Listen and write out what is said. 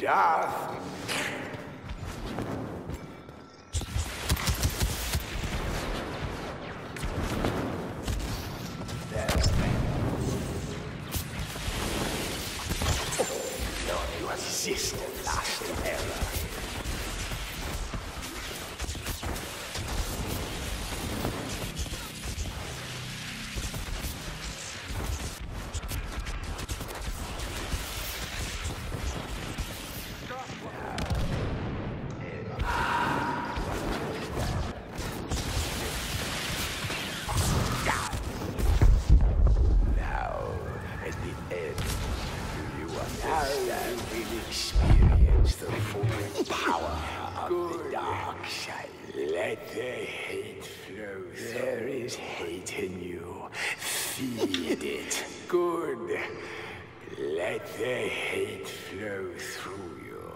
Darth resist the last error. Understand will experience the full power of the dark side. Let the hate flow. There is hate in you. Feed it. Good. Let the hate flow through you.